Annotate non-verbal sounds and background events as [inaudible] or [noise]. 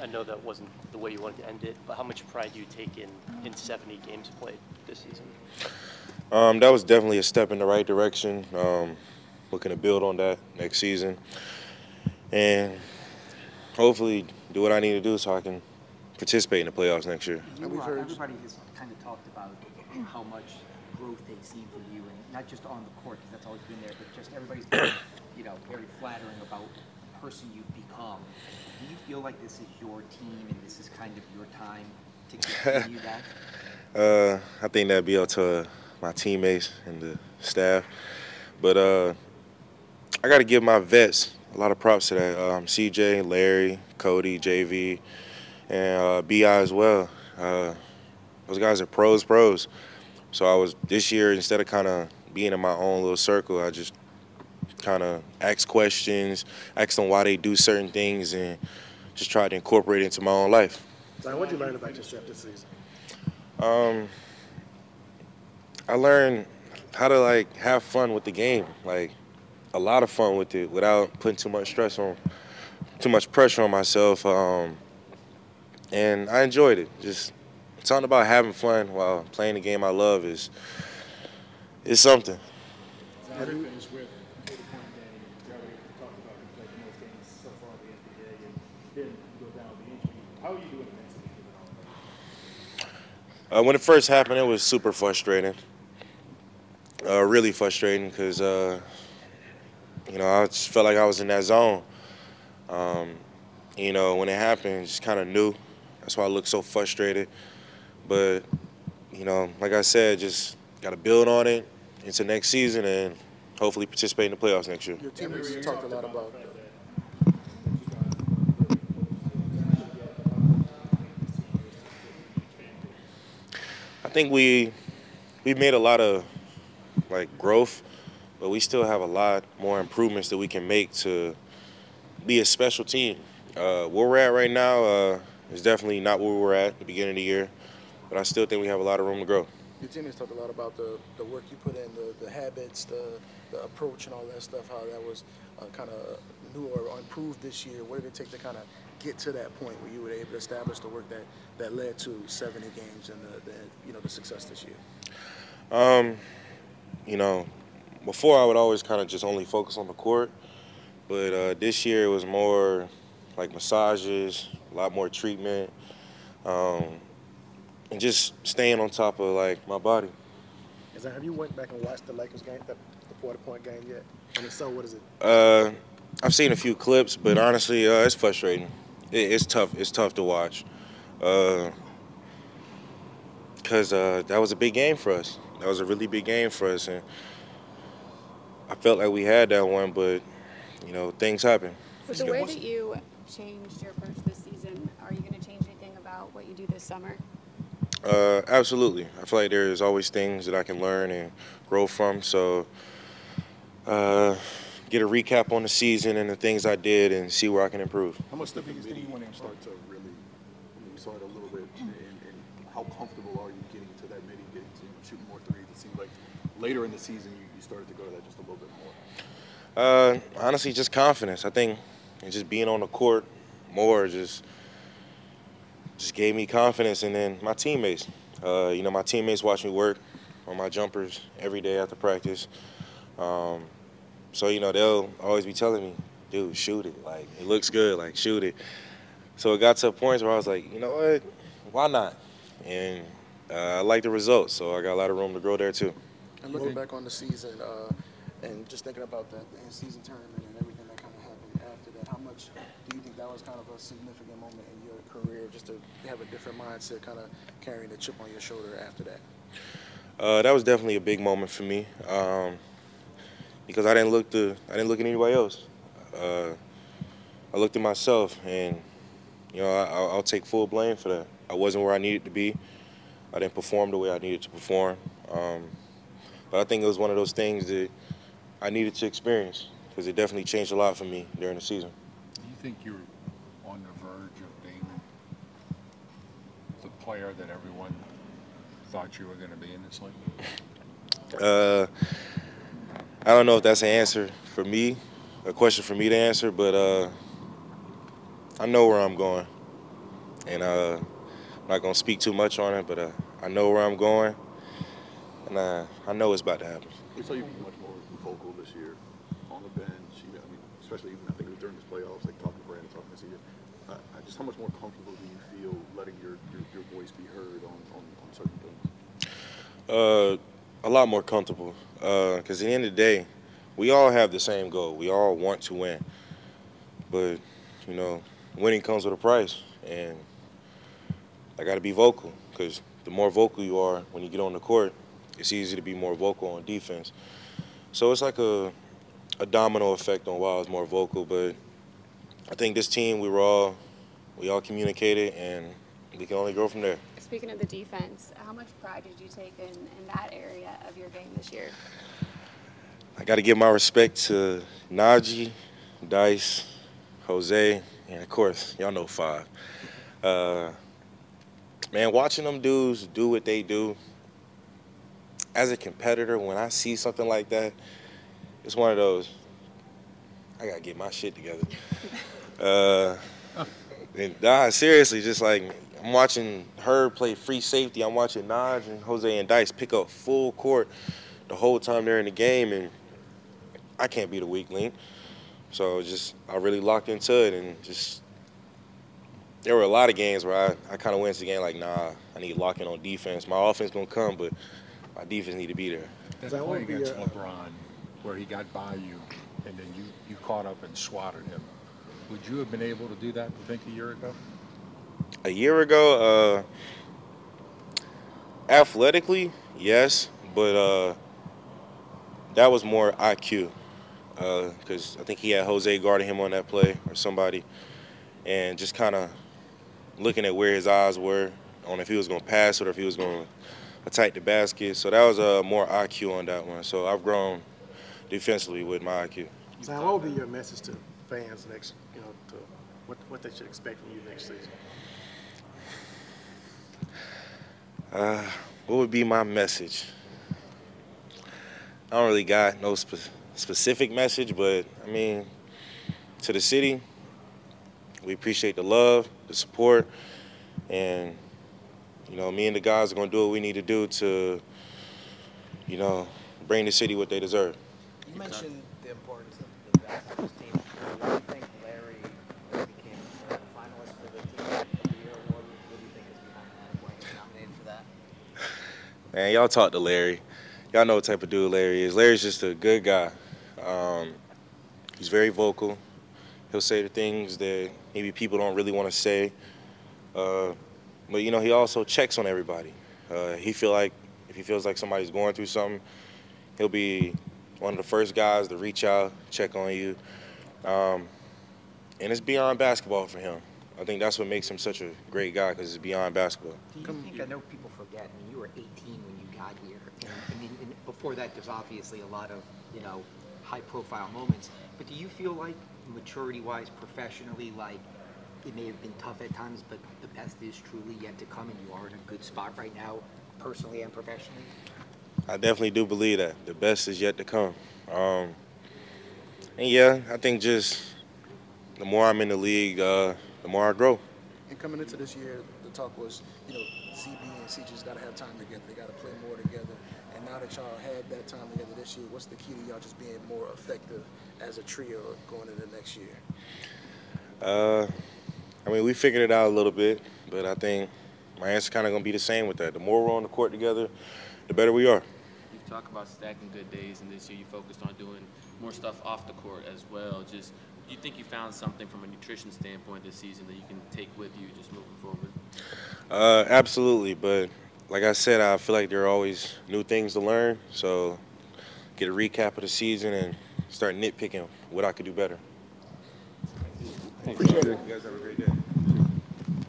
I know that wasn't the way you wanted to end it, but how much pride do you take in, in 70 games played this season? Um, that was definitely a step in the right direction. Um, looking to build on that next season, and hopefully do what I need to do so I can participate in the playoffs next year. You, we've uh, heard- everybody has kind of talked about how much growth they've seen from you, and not just on the court, because that's always been there, but just everybody's been, you know, very flattering about the person you've become. Do you feel like this is your team and this is kind of your time to continue that? [laughs] Uh, I think that'd be up to my teammates and the staff, but uh, I got to give my vets a lot of props to that. Um, CJ, Larry, Cody, JV, and uh, Bi as well. Uh, those guys are pros, pros. So I was this year instead of kind of being in my own little circle, I just kind of ask questions, ask them why they do certain things, and just try to incorporate it into my own life. Zion, what'd you learn about yourself this season? Um, I learned how to like have fun with the game, like a lot of fun with it, without putting too much stress on, too much pressure on myself. Um, and I enjoyed it. Just talking about having fun while playing the game I love is is something. You finished with 40 point game. You already talked about you played the most games so far in the NBA and then you go down with the injury. How are you doing mentally given all that? Uh, when it first happened, it was super frustrating. Uh, really frustrating because, uh, you know, I just felt like I was in that zone. Um, you know, when it happened, just kind of new. That's why I looked so frustrated. But, you know, like I said, just got to build on it into next season and hopefully participate in the playoffs next year. Your teammates talked a lot about. Think we we made a lot of like growth, but we still have a lot more improvements that we can make to be a special team. Uh, where we're at right now uh, is definitely not where we were at, the beginning of the year, but I still think we have a lot of room to grow. Your teammates talked a lot about the, the work you put in, the, the habits, the, the approach, and all that stuff. How that was uh, kind of new or improved this year. What did it take to kind of get to that point where you were able to establish the work that, that led to 70 games and the, the you know the success this year? Um, you know, before I would always kind of just only focus on the court, but uh, this year it was more like massages, a lot more treatment, um, and just staying on top of like my body. Is that, have you went back and watched the Lakers game, the, the 40 point game yet? And if so, what is it? Uh, I've seen a few clips, but honestly, uh, it's frustrating. It, it's tough. It's tough to watch, because uh, that was a big game for us. That was a really big game for us, and I felt like we had that one, but you know, things happen. With the way that you changed your approach this season, are you going to change anything about what you do this summer? Uh, absolutely. I feel like there's always things that I can learn and grow from. So, uh, get a recap on the season and the things I did and see where I can improve. How much the biggest thing you want to start to really, we saw it a little bit, and, and how comfortable are you getting to that midi, getting to shooting more threes? It seemed like later in the season you, you started to go to that just a little bit more. Uh, honestly, just confidence. I think and just being on the court more just just gave me confidence, and then my teammates. Uh, you know, my teammates watch me work on my jumpers every day after practice. Um, so you know, they'll always be telling me, "Dude, shoot it! Like it looks good. Like shoot it." So it got to a point where I was like, "You know what? Why not?" And uh, I like the results, so I got a lot of room to grow there too. And looking back on the season uh, and just thinking about that the in-season tournament and everything that kind of happened after that, how much do you think that was kind of a significant moment in your career, just to have a different mindset, kind of carrying the chip on your shoulder after that? Uh, that was definitely a big moment for me um, because I didn't look to I didn't look at anybody else. Uh, I looked at myself, and you know I, I'll, take full blame for that. I wasn't where I needed to be. I didn't perform the way I needed to perform. Um, but I think it was one of those things that I needed to experience because it definitely changed a lot for me during the season. Do you think you're on the verge of being the player that everyone thought you were going to be in this league? Uh, I don't know if that's an answer for me, a question for me to answer, but uh, I know where I'm going. and uh, I'm not gonna speak too much on it, but uh, I know where I'm going, and uh, I know it's about to happen. We saw you be much more vocal this year on the bench. You know, I mean, especially even I think it was during this playoffs, like talking to Brandon, talking to CJ. Uh, uh, just how much more comfortable do you feel letting your, your, your voice be heard on, on, on certain things? Uh, a lot more comfortable. Because at the end of the day, we all have the same goal. We all want to win. But, you know, winning comes with a price. And I got to be vocal. Because the more vocal you are when you get on the court, it's easy to be more vocal on defense. So it's like a, a domino effect on why I was more vocal. But I think this team, we were all, we all communicated, and we can only grow from there. Speaking of the defense, how much pride did you take in, in that area of your game this year? I got to give my respect to Naji, Dice, Jose, and of course, y'all know Five. Uh, man, watching them dudes do what they do, as a competitor, when I see something like that, it's one of those, I got to get my shit together. [laughs] Uh, and nah, seriously, just like I'm watching Herb play free safety. I'm watching Naj and Jose and Dice pick up full court the whole time they're in the game, and I can't be the weak link. So just I really locked into it, and just there were a lot of games where I, I kind of went into the game like, nah, I need to lock in on defense. My offense gonna come, but my defense need to be there. That That play would be against a- LeBron, where he got by you, and then you, you caught up and swatted him. Would you have been able to do that, you think, a year ago? A year ago, uh, athletically, yes, but uh, that was more IQ because I think he had Jose guarding him on that play or somebody, and just kind of looking at where his eyes were on if he was going to pass or if he was going to attack the basket. So that was uh, more IQ on that one. So I've grown defensively with my IQ. So what would be your message to fans next, you know, to what, what they should expect from you next season? Uh, what would be my message? I don't really got no spe- specific message, but I mean, to the city, we appreciate the love, the support, and you know, me and the guys are gonna do what we need to do to, you know, bring the city what they deserve. You mentioned the importance of the basketball team. What do you think Larry became a finalist for the Team of the Year award? What do you think is behind that? Why he's nominated for that? Man, y'all talk to Larry. Y'all know what type of dude Larry is. Larry's just a good guy. Um, he's very vocal. He'll say the things that maybe people don't really want to say. Uh, but you know, he also checks on everybody. Uh, he feel like if he feels like somebody's going through something, he'll be one of the first guys to reach out, check on you. Um, and it's beyond basketball for him. I think that's what makes him such a great guy because it's beyond basketball. Do you think, I know people forget, I mean, you were 18 when you got here. And, I mean, and before that, there's obviously a lot of, you know, high-profile moments. But do you feel like, maturity-wise, professionally, like, it may have been tough at times, but the best is truly yet to come, and you are in a good spot right now, personally and professionally? I definitely do believe that the best is yet to come. Um, and yeah, I think just the more I'm in the league, uh, the more I grow. And coming into this year, the talk was, you know, CB and CJ's got to have time together. They got to play more together. And now that y'all had that time together this year, what's the key to y'all just being more effective as a trio going into next year? Uh, I mean, we figured it out a little bit, but I think my answer's kind of gonna be the same with that. The more we're on the court together, the better we are. You talk about stacking good days, and this year you focused on doing more stuff off the court as well. Just, do you think you found something from a nutrition standpoint this season that you can take with you just moving forward? Uh, absolutely, but like I said, I feel like there are always new things to learn. So get a recap of the season and start nitpicking what I could do better. Appreciate it. You guys have a great day.